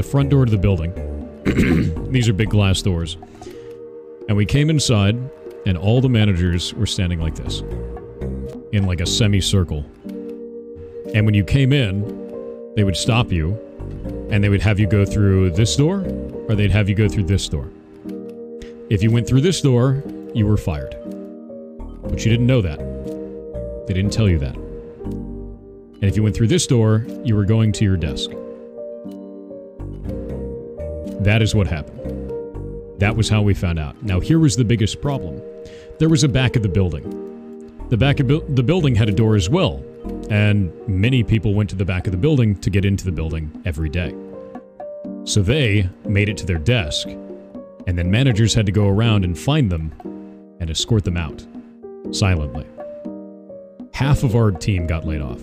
the front door to the building. These are big glass doors. And we came inside, and all the managers were standing like this in like a semicircle. And when you came in, they would stop you and they would have you go through this door or they'd have you go through this door. If you went through this door, you were fired. But you didn't know that. They didn't tell you that. And if you went through this door, you were going to your desk. That is what happened. That was how we found out. Now, here was the biggest problem there was a back of the building. The back of bu- the building had a door as well, and many people went to the back of the building to get into the building every day. So they made it to their desk, and then managers had to go around and find them and escort them out silently. Half of our team got laid off.